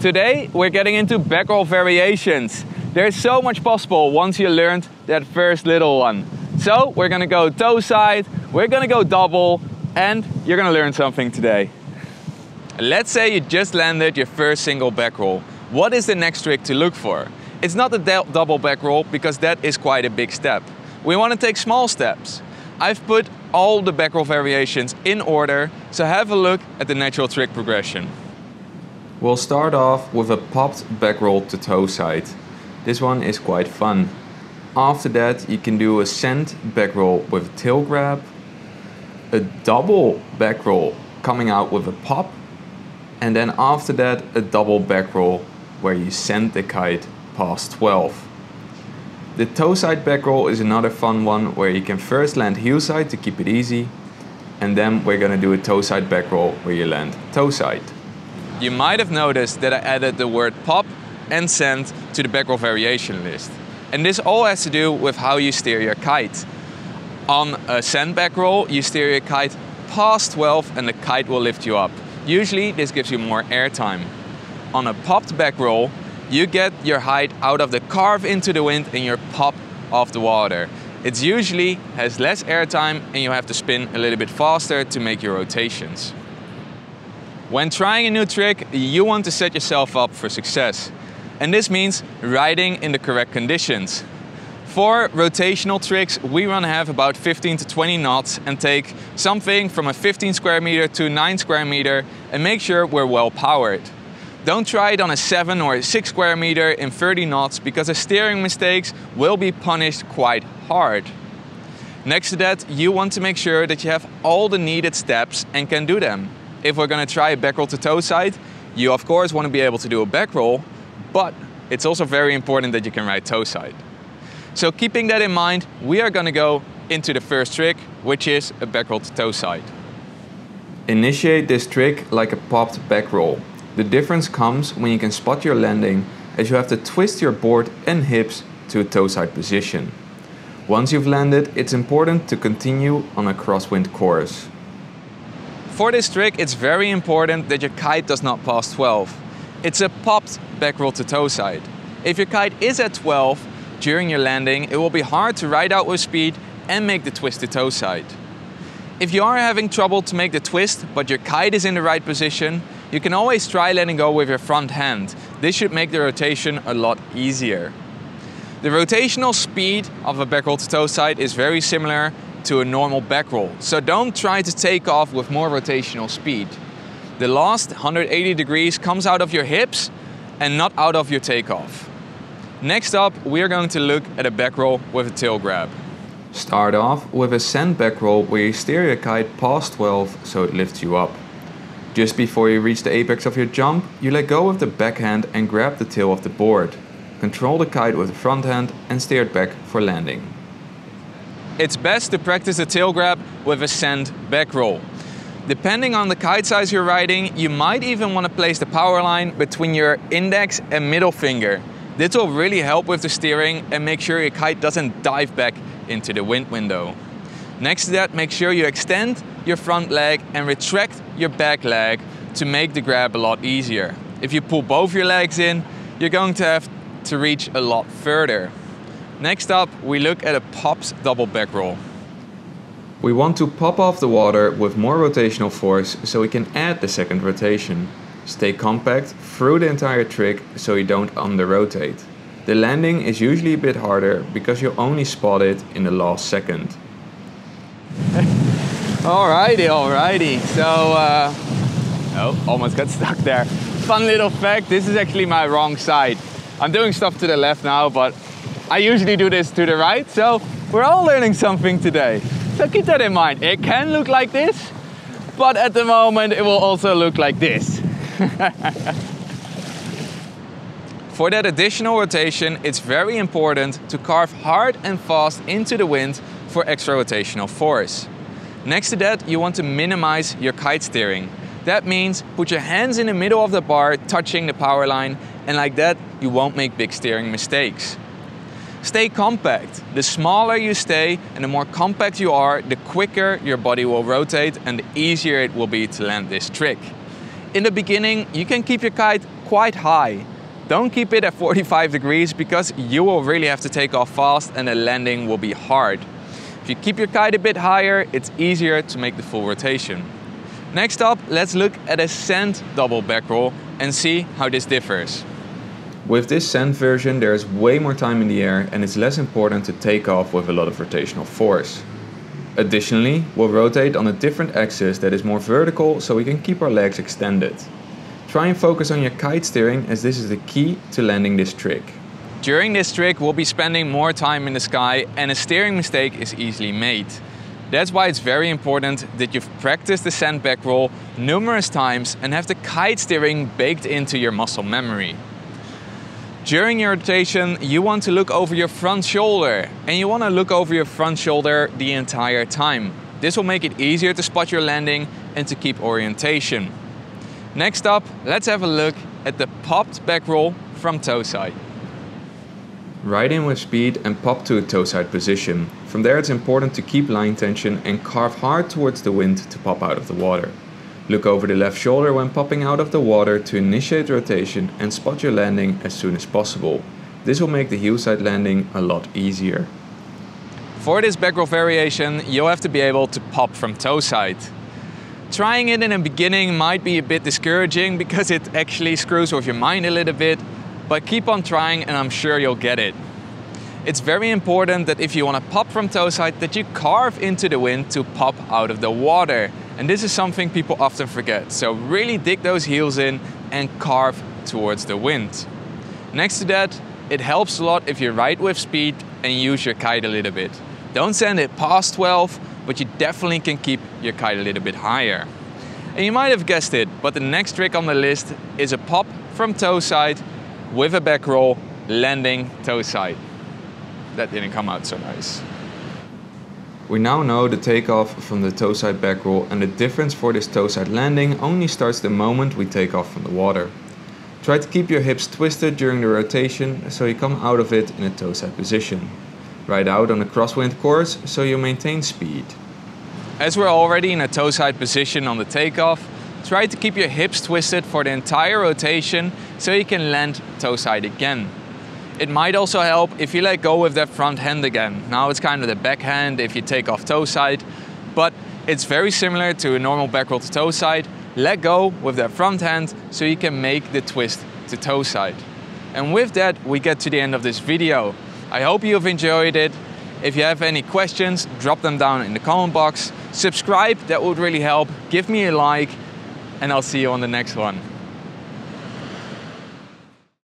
Today we're getting into backroll variations. There's so much possible once you learned that first little one. So we're gonna go toe side, we're gonna go double, and you're gonna learn something today. Let's say you just landed your first single back roll. What is the next trick to look for? It's not the double back roll because that is quite a big step. We want to take small steps. I've put all the back roll variations in order, so have a look at the natural trick progression. We'll start off with a popped back roll to toe side. This one is quite fun. After that you can do a send back roll with a tail grab, a double back roll coming out with a pop, and then after that a double back roll where you send the kite past 12. The toe side back roll is another fun one where you can first land heel side to keep it easy, and then we're gonna do a toe side back roll where you land toe side. You might have noticed that I added the word pop and send to the back roll variation list. And this all has to do with how you steer your kite. On a send back roll, you steer your kite past 12 and the kite will lift you up. Usually this gives you more airtime. On a popped back roll, you get your height out of the carve into the wind and you're pop off the water. It usually has less airtime and you have to spin a little bit faster to make your rotations. When trying a new trick, you want to set yourself up for success. And this means riding in the correct conditions. For rotational tricks, we want to have about 15 to 20 knots and take something from a 15 square meter to 9 square meter and make sure we're well powered. Don't try it on a 7 or a 6 square meter in 30 knots because the steering mistakes will be punished quite hard. Next to that, you want to make sure that you have all the needed steps and can do them if we're gonna try a back roll to toe side, you of course want to be able to do a back roll, but it's also very important that you can ride toe side. So keeping that in mind, we are gonna go into the first trick, which is a back roll to toe side. Initiate this trick like a popped back roll. The difference comes when you can spot your landing as you have to twist your board and hips to a toe side position. Once you've landed, it's important to continue on a crosswind course. For this trick, it's very important that your kite does not pass 12. It's a popped back roll to toe side. If your kite is at 12 during your landing, it will be hard to ride out with speed and make the twist to toe side. If you are having trouble to make the twist, but your kite is in the right position, you can always try letting go with your front hand. This should make the rotation a lot easier. The rotational speed of a back roll to toe side is very similar to a normal back roll. So don't try to take off with more rotational speed. The last 180 degrees comes out of your hips and not out of your takeoff. Next up, we are going to look at a back roll with a tail grab. Start off with a send back roll where you steer your kite past 12 so it lifts you up. Just before you reach the apex of your jump, you let go of the backhand and grab the tail of the board. Control the kite with the front hand and steer it back for landing it's best to practice a tail grab with a send back roll. Depending on the kite size you're riding, you might even want to place the power line between your index and middle finger. This will really help with the steering and make sure your kite doesn't dive back into the wind window. Next to that, make sure you extend your front leg and retract your back leg to make the grab a lot easier. If you pull both your legs in, you're going to have to reach a lot further. Next up, we look at a pops double back roll. We want to pop off the water with more rotational force so we can add the second rotation. Stay compact through the entire trick so you don't under rotate. The landing is usually a bit harder because you only spot it in the last second. alrighty, alrighty. So, uh, oh, almost got stuck there. Fun little fact, this is actually my wrong side. I'm doing stuff to the left now, but I usually do this to the right, so we're all learning something today. So keep that in mind. It can look like this, but at the moment it will also look like this. For that additional rotation, it's very important to carve hard and fast into the wind for extra rotational force. Next to that, you want to minimize your kite steering. That means put your hands in the middle of the bar, touching the power line, and like that, you won't make big steering mistakes. Stay compact. The smaller you stay and the more compact you are, the quicker your body will rotate and the easier it will be to land this trick. In the beginning, you can keep your kite quite high. Don't keep it at 45 degrees because you will really have to take off fast and the landing will be hard. If you keep your kite a bit higher, it's easier to make the full rotation. Next up, let's look at a send double back roll and see how this differs. With this send version, there is way more time in the air and it's less important to take off with a lot of rotational force. Additionally, we'll rotate on a different axis that is more vertical so we can keep our legs extended. Try and focus on your kite steering as this is the key to landing this trick. During this trick we'll be spending more time in the sky and a steering mistake is easily made. That's why it's very important that you've practiced the send back roll numerous times and have the kite steering baked into your muscle memory. During your rotation, you want to look over your front shoulder and you want to look over your front shoulder the entire time. This will make it easier to spot your landing and to keep orientation. Next up, let's have a look at the popped back roll from toe side. Ride in with speed and pop to a toe side position. From there it's important to keep line tension and carve hard towards the wind to pop out of the water. Look over the left shoulder when popping out of the water to initiate rotation and spot your landing as soon as possible. This will make the heel side landing a lot easier. For this back roll variation, you'll have to be able to pop from toe side. Trying it in the beginning might be a bit discouraging because it actually screws with your mind a little bit, but keep on trying and I'm sure you'll get it. It's very important that if you want to pop from toe side that you carve into the wind to pop out of the water. And this is something people often forget. So really dig those heels in and carve towards the wind. Next to that, it helps a lot if you ride with speed and use your kite a little bit. Don't send it past 12 but you definitely can keep your kite a little bit higher. And you might have guessed it, but the next trick on the list is a pop from toe side with a back roll, landing toe side. That didn't come out so nice. We now know the takeoff from the toe side back roll and the difference for this toe side landing only starts the moment we take off from the water. Try to keep your hips twisted during the rotation so you come out of it in a toe side position. Ride out on a crosswind course so you maintain speed. As we're already in a toe side position on the takeoff, try to keep your hips twisted for the entire rotation so you can land toe side again. It might also help if you let go with that front hand again. Now it's kind of the back hand if you take off toe side, but it's very similar to a normal back roll to toe side. Let go with that front hand so you can make the twist to toe side. And with that, we get to the end of this video. I hope you've enjoyed it. If you have any questions, drop them down in the comment box. Subscribe, that would really help. Give me a like, and I'll see you on the next one.